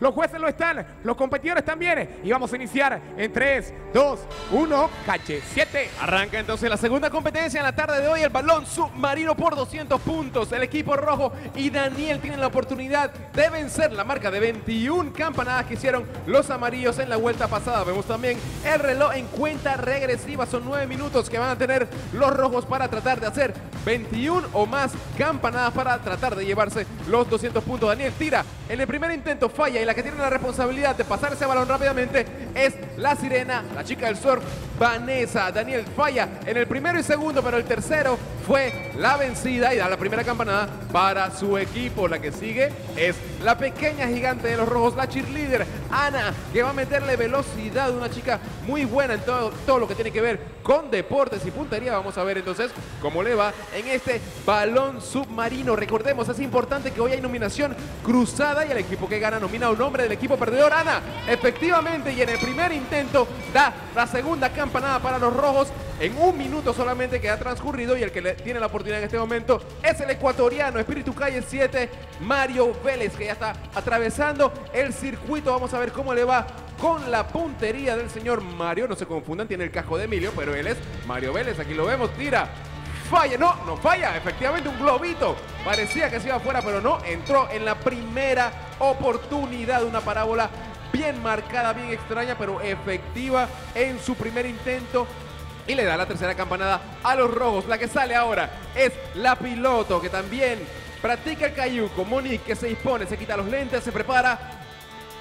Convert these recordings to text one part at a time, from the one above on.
los jueces lo están, los competidores también. Y vamos a iniciar en 3, 2, 1, cache 7. Arranca entonces la segunda competencia en la tarde de hoy, el balón submarino por 200 puntos. El equipo rojo y Daniel tienen la oportunidad de vencer la marca de 21 campanadas que hicieron los amarillos en la vuelta pasada. Vemos también el reloj en cuenta regresiva, son 9 minutos que van a tener los rojos para tratar de hacer 21 o más campanadas para tratar de llevarse los 200 puntos. Daniel tira en el primer intento, falla y la que tiene la responsabilidad de pasar ese balón rápidamente es la sirena, la chica del surf, Vanessa. Daniel falla en el primero y segundo, pero el tercero fue la vencida y da la primera campanada para su equipo. La que sigue es la pequeña gigante de los rojos, la cheerleader, Ana, que va a meterle velocidad, una chica muy buena en todo, todo lo que tiene que ver con deportes y puntería. Vamos a ver entonces cómo le va en este balón submarino. Recordemos, es importante que hoy hay nominación cruzada y el equipo que gana nomina un nombre del equipo perdedor, Ana. Efectivamente, y en el primer intento da la segunda campanada para los rojos en un minuto solamente que ha transcurrido y el que tiene la oportunidad en este momento es el ecuatoriano Espíritu Calle 7, Mario Vélez, que ya está atravesando el circuito. Vamos a ver cómo le va con la puntería del señor Mario. No se confundan, tiene el cajo de Emilio, pero él es Mario Vélez. Aquí lo vemos, tira. Falla, no, no falla, efectivamente un globito. Parecía que se iba afuera, pero no, entró en la primera oportunidad, una parábola bien marcada, bien extraña, pero efectiva en su primer intento y le da la tercera campanada a los rojos. La que sale ahora es la piloto que también practica el cayuco. Monique que se dispone, se quita los lentes, se prepara.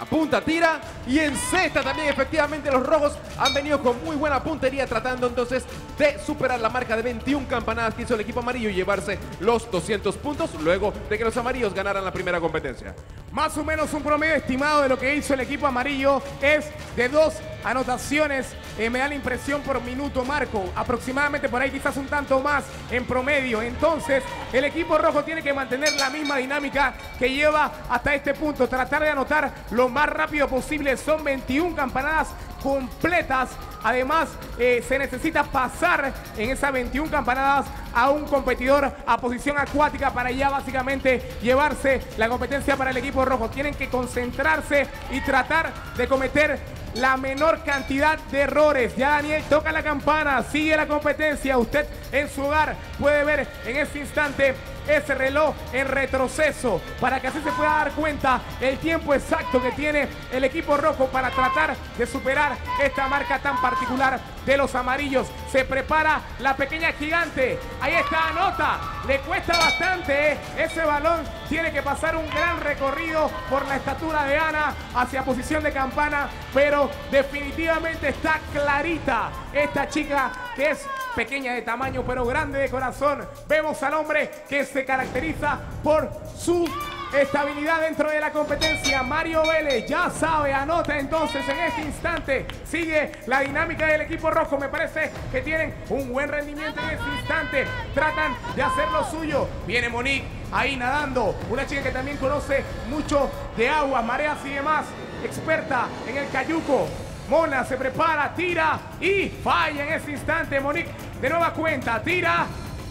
Apunta, tira y encesta también. Efectivamente, los rojos han venido con muy buena puntería, tratando entonces de superar la marca de 21 campanadas que hizo el equipo amarillo y llevarse los 200 puntos luego de que los amarillos ganaran la primera competencia. Más o menos un promedio estimado de lo que hizo el equipo amarillo es de dos anotaciones. Eh, me da la impresión por minuto, Marco. Aproximadamente por ahí quizás un tanto más en promedio. Entonces, el equipo rojo tiene que mantener la misma dinámica que lleva hasta este punto. Tratar de anotar lo más rápido posible. Son 21 campanadas completas. Además, eh, se necesita pasar en esas 21 campanadas a un competidor a posición acuática para ya básicamente llevarse la competencia para el equipo rojo. Tienen que concentrarse y tratar de cometer la menor cantidad de errores. Ya Daniel toca la campana, sigue la competencia. Usted en su hogar puede ver en este instante ese reloj en retroceso para que así se pueda dar cuenta el tiempo exacto que tiene el equipo rojo para tratar de superar esta marca tan particular de los amarillos. Se prepara la pequeña gigante. Ahí está, anota. Le cuesta bastante. ¿eh? Ese balón tiene que pasar un gran recorrido por la estatura de Ana hacia posición de campana, pero definitivamente está clarita esta chica que es pequeña de tamaño pero grande de corazón. Vemos al hombre que se caracteriza por su estabilidad dentro de la competencia. Mario Vélez ya sabe, anota entonces en este instante. Sigue la dinámica del equipo rojo. Me parece que tienen un buen rendimiento en este instante. Tratan de hacer lo suyo. Viene Monique ahí nadando. Una chica que también conoce mucho de agua, mareas y demás. Experta en el cayuco. Mona se prepara, tira y falla en este instante. Monique de nueva cuenta, tira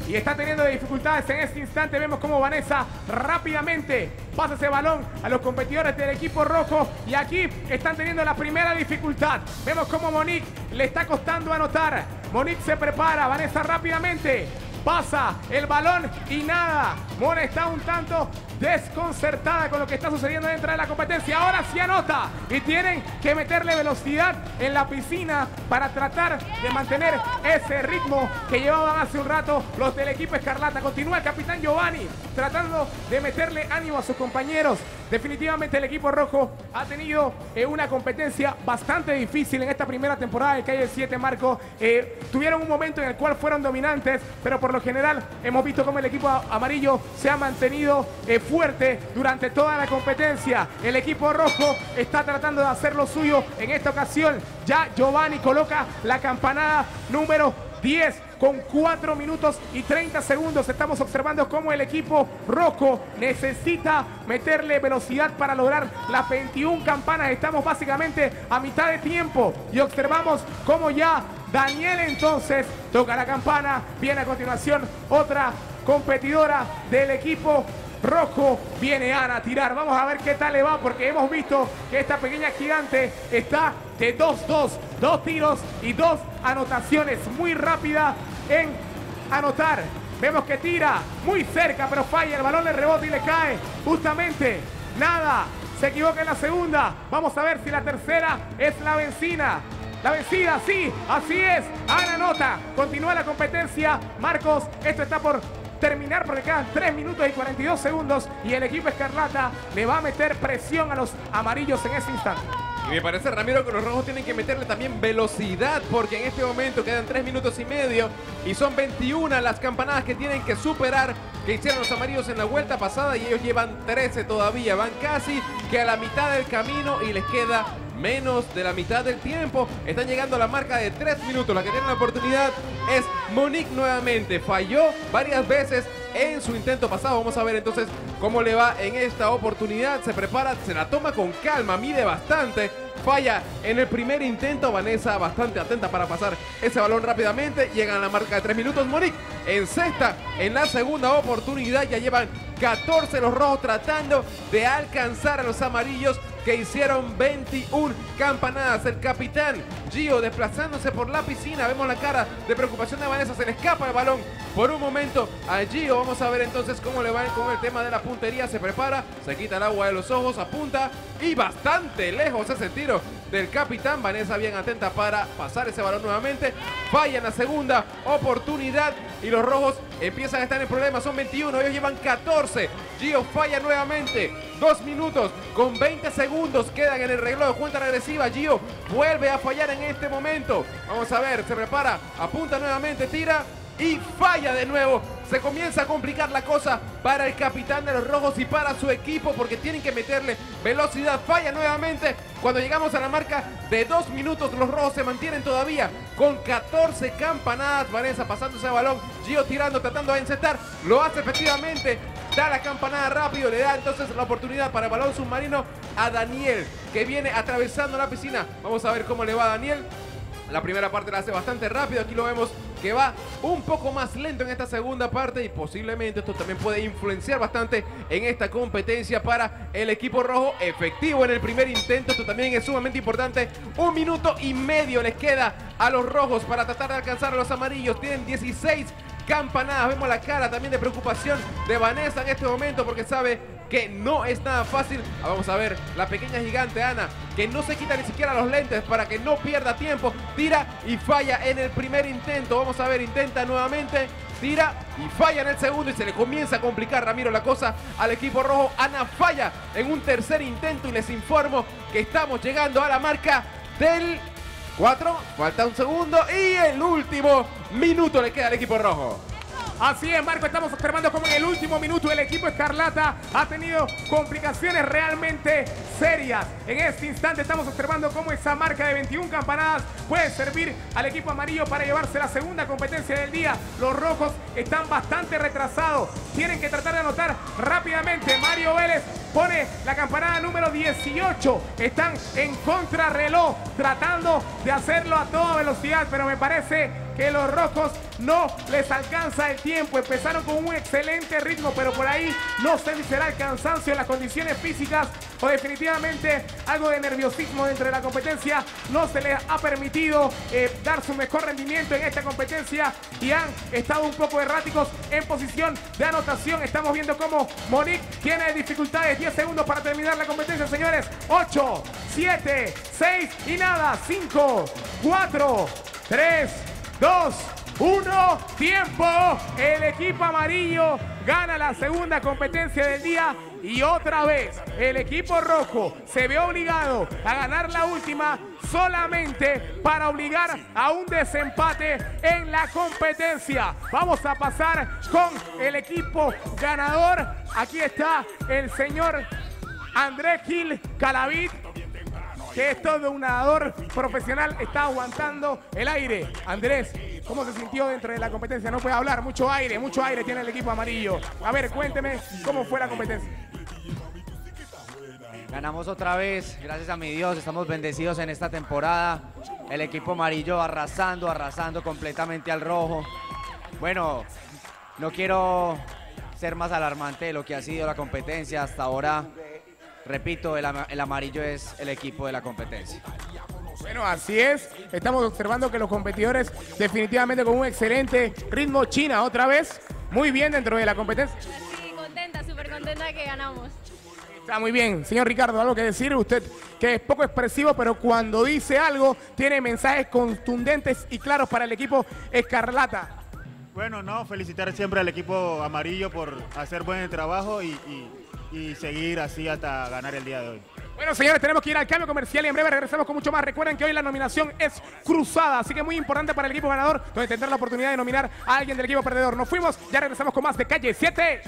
y está teniendo dificultades en este instante. Vemos cómo Vanessa rápidamente pasa ese balón a los competidores del equipo rojo y aquí están teniendo la primera dificultad. Vemos cómo Monique le está costando anotar. Monique se prepara, Vanessa rápidamente pasa el balón y nada. Mona está un tanto desconcertada con lo que está sucediendo dentro de la competencia. Ahora sí anota y tienen que meterle velocidad en la piscina para tratar de mantener ese ritmo que llevaban hace un rato los del equipo Escarlata. Continúa el capitán Giovanni tratando de meterle ánimo a sus compañeros. Definitivamente el equipo rojo ha tenido eh, una competencia bastante difícil en esta primera temporada de Calle 7, Marco. Eh, tuvieron un momento en el cual fueron dominantes, pero por lo general hemos visto cómo el equipo amarillo se ha mantenido eh, fuerte durante toda la competencia. El equipo rojo está tratando de hacer lo suyo en esta ocasión. Ya Giovanni coloca la campanada número 10 con 4 minutos y 30 segundos. Estamos observando cómo el equipo rojo necesita meterle velocidad para lograr las 21 campanas. Estamos básicamente a mitad de tiempo y observamos cómo ya Daniel entonces toca la campana. Viene a continuación otra competidora del equipo rojo. Viene Ana a tirar. Vamos a ver qué tal le va porque hemos visto que esta pequeña gigante está de 2-2. Dos tiros y dos anotaciones. Muy rápida en anotar. Vemos que tira muy cerca, pero falla. El balón le rebota y le cae. Justamente, nada. Se equivoca en la segunda. Vamos a ver si la tercera es la vencida. La vencida, sí, así es. Ana nota. Continúa la competencia. Marcos, esto está por terminar porque quedan 3 minutos y 42 segundos y el equipo Escarlata le va a meter presión a los amarillos en ese instante. Y me parece, Ramiro, que los rojos tienen que meterle también velocidad, porque en este momento quedan 3 minutos y medio y son 21 las campanadas que tienen que superar que hicieron los amarillos en la vuelta pasada y ellos llevan 13 todavía. Van casi que a la mitad del camino y les queda menos de la mitad del tiempo. Están llegando a la marca de 3 minutos. La que tiene la oportunidad es Monique nuevamente. Falló varias veces en su intento pasado. Vamos a ver entonces cómo le va en esta oportunidad. Se prepara, se la toma con calma, mide bastante. Falla en el primer intento. Vanessa bastante atenta para pasar ese balón rápidamente. Llegan a la marca de 3 minutos. Monique en sexta. En la segunda oportunidad ya llevan 14 los rojos tratando de alcanzar a los amarillos que hicieron 21 campanadas. El capitán Gio desplazándose por la piscina. Vemos la cara de preocupación de Vanessa. Se le escapa el balón por un momento a Gio. Vamos a ver entonces cómo le va con el tema de la puntería. Se prepara, se quita el agua de los ojos, apunta y bastante lejos ese tiro del capitán. Vanessa bien atenta para pasar ese balón nuevamente. Falla en la segunda oportunidad y los rojos empiezan a estar en problemas. Son 21, ellos llevan 14. Gio falla nuevamente. Dos minutos con 20 segundos quedan en el reloj. Cuenta regresiva. Gio vuelve a fallar en este momento. Vamos a ver, se prepara, apunta nuevamente, tira y falla de nuevo. Se comienza a complicar la cosa para el capitán de los rojos y para su equipo porque tienen que meterle velocidad. Falla nuevamente. Cuando llegamos a la marca de dos minutos, los rojos se mantienen todavía con 14 campanadas. Vanessa pasando ese balón. Gio tirando, tratando de encetar. Lo hace efectivamente. Da la campanada rápido. Le da entonces la oportunidad para el balón submarino a Daniel que viene atravesando la piscina. Vamos a ver cómo le va a Daniel. La primera parte la hace bastante rápido. Aquí lo vemos que va un poco más lento en esta segunda parte y posiblemente esto también puede influenciar bastante en esta competencia para el equipo rojo efectivo en el primer intento. Esto también es sumamente importante. Un minuto y medio les queda a los rojos para tratar de alcanzar a los amarillos. Tienen 16 campanadas. Vemos la cara también de preocupación de Vanessa en este momento porque sabe que no es nada fácil. Ah, vamos a ver la pequeña gigante Ana, que no se quita ni siquiera los lentes para que no pierda tiempo. Tira y falla en el primer intento. Vamos a ver, intenta nuevamente. Tira y falla en el segundo y se le comienza a complicar, Ramiro, la cosa al equipo rojo. Ana falla en un tercer intento y les informo que estamos llegando a la marca del 4. Falta un segundo y el último minuto le queda al equipo rojo. Así es, Marco, estamos observando como en el último minuto el equipo Escarlata ha tenido complicaciones realmente serias. En este instante estamos observando cómo esa marca de 21 campanadas puede servir al equipo amarillo para llevarse la segunda competencia del día. Los rojos están bastante retrasados. Tienen que tratar de anotar rápidamente. Mario Vélez pone la campanada número 18. Están en contrarreloj tratando de hacerlo a toda velocidad, pero me parece que los rojos no les alcanza el tiempo. Empezaron con un excelente ritmo, pero por ahí no sé si será el cansancio, las condiciones físicas o definitivamente algo de nerviosismo dentro de la competencia. No se les ha permitido eh, dar su mejor rendimiento en esta competencia y han estado un poco erráticos en posición de anotación. Estamos viendo cómo Monique tiene dificultades. 10 segundos para terminar la competencia, señores. 8, 7, 6 y nada. 5, 4, 3, 2, 1, tiempo. El equipo amarillo gana la segunda competencia del día y otra vez el equipo rojo se ve obligado a ganar la última solamente para obligar a un desempate en la competencia. Vamos a pasar con el equipo ganador. Aquí está el señor Andrés Gil Calavit que es todo un nadador profesional, está aguantando el aire. Andrés, ¿cómo se sintió dentro de la competencia? No puede hablar, mucho aire, mucho aire tiene el equipo amarillo. A ver, cuénteme cómo fue la competencia. Ganamos otra vez, gracias a mi Dios, estamos bendecidos en esta temporada. El equipo amarillo arrasando, arrasando completamente al rojo. Bueno, no quiero ser más alarmante de lo que ha sido la competencia hasta ahora. Repito, el, ama- el amarillo es el equipo de la competencia. Bueno, así es. Estamos observando que los competidores definitivamente con un excelente ritmo China otra vez. Muy bien dentro de la competencia. Sí, contenta, súper contenta que ganamos. Está muy bien. Señor Ricardo, algo que decir. Usted que es poco expresivo, pero cuando dice algo tiene mensajes contundentes y claros para el equipo Escarlata. Bueno, no, felicitar siempre al equipo amarillo por hacer buen trabajo y, y- y seguir así hasta ganar el día de hoy. Bueno, señores, tenemos que ir al cambio comercial y en breve regresamos con mucho más. Recuerden que hoy la nominación es cruzada, así que muy importante para el equipo ganador, donde tendrán la oportunidad de nominar a alguien del equipo perdedor. Nos fuimos, ya regresamos con más de Calle 7.